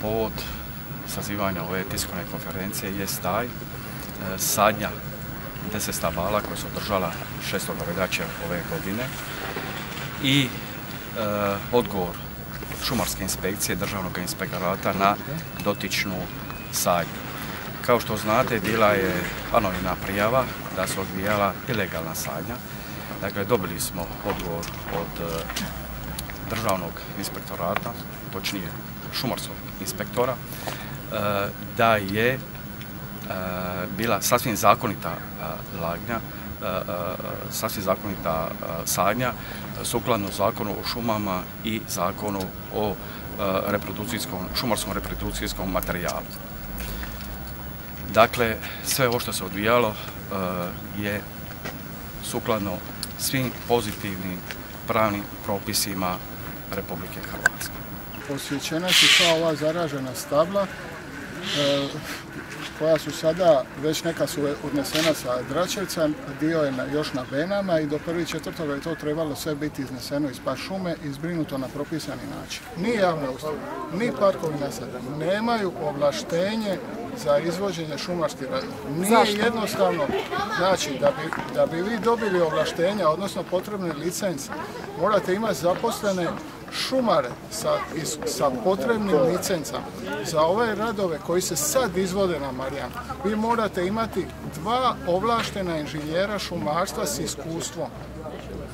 Povod sazivanja ove tiskovne konferencije je taj e, sadnja deset stabala koja se održala 6. veljače ove godine i e, odgovor šumarske inspekcije državnog inspektorata na dotičnu sadnju. Kao što znate, bila je anonimna prijava da se odvijala ilegalna sadnja. Dakle, dobili smo odgovor od e, državnog inspektorata, točnije šumarskog inspektora, e, da je e, bila sasvim zakonita lagnja, sasvim zakonita sadnja sukladno zakonu o šumama i zakonu o reprodukcijskom, šumarskom reprodukcijskom materijalu. Dakle, sve ovo što se odvijalo je sukladno svim pozitivnim pravnim propisima Republike Hrvatske. Posjećena su sva ova zaražena stabla e, koja su sada, već neka su odnesena sa Dračevca, dio je još na Benama i do 1.4. je to trebalo sve biti izneseno iz pa šume i zbrinuto na propisani način. Ni javna ustanova, ni parkovi nasada nemaju ovlaštenje za izvođenje šumarskih radova. Nije jednostavno, znači da bi, da bi vi dobili ovlaštenja, odnosno potrebne licence, morate imati zaposlene šumare sa, sa potrebnim licencama za ove radove koji se sad izvode na Marijan, vi morate imati dva ovlaštena inženjera šumarstva s iskustvom.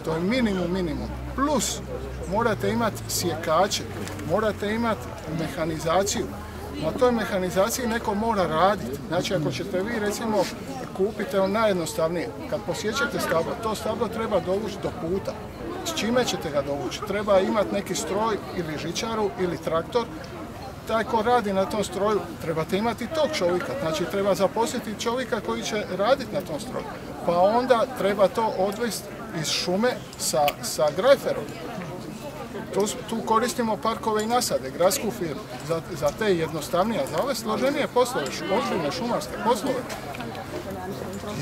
To je minimum minimum. Plus morate imati sjekače, morate imati mehanizaciju. Na toj mehanizaciji neko mora raditi. Znači ako ćete vi recimo kupiti on najjednostavnije, kad posjećate stablo, to stablo treba dovući do puta. Čime ćete ga dovući? Treba imati neki stroj ili žičaru ili traktor. Taj ko radi na tom stroju, trebate imati tog čovjeka. Znači treba zaposliti čovjeka koji će raditi na tom stroju. Pa onda treba to odvesti iz šume sa, sa grajferom. Tu, tu, koristimo parkove i nasade, gradsku firmu, za, za te jednostavnije, za ove složenije poslove, ozbiljne šumarske poslove.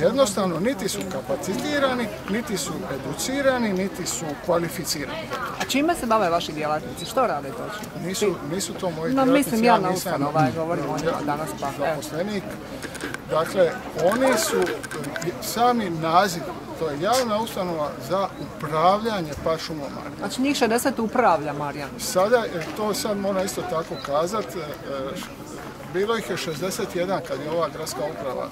Jednostavno, niti su kapacitirani, niti su educirani, niti su kvalificirani. A čime se bave vaši djelatnici? Što rade točno? Nisu, nisu to moji no, djelatnici. Mislim, javna ustanova, govorimo o njima danas pa. Zaposlenik. Dakle, oni su sami naziv, to je javna ustanova za upravljanje pa šumom Znači njih 60 upravlja Marijan. Sada, to sad moram isto tako kazati, bilo ih je 61 kad je ova gradska uprava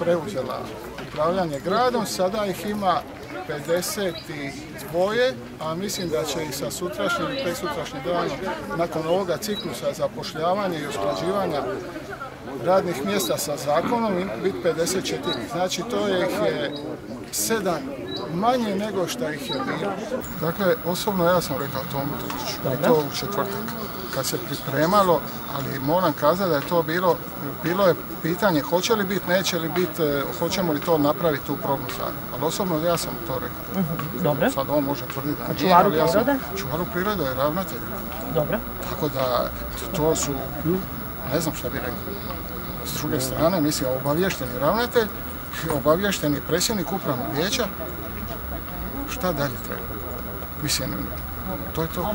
preuzela upravljanje gradom, sada ih ima 52, a mislim da će i sa sutrašnjim i presutrašnjim danom, nakon ovoga ciklusa zapošljavanja i usklađivanja radnih mjesta sa zakonom biti 54. Znači to ih je sedam manje nego što ih je bilo. Dakle, osobno ja sam rekao Tomu Tučiću, to u četvrtak kad se pripremalo, ali moram kazati da je to bilo, bilo je pitanje hoće li biti, neće li biti, hoćemo li to napraviti u probnu sadnju. Ali osobno ja sam to rekao. Mhm, dobro. Sad on može tvrditi da nije, čuvaru ja sam, čuvaru prirode je ravnatelj. Dobro. Tako da to su, ne znam šta bi rekao. S druge strane, mislim, obavješteni ravnatelj, obavješteni predsjednik upravnog vijeća, šta dalje treba? Mislim, to je to.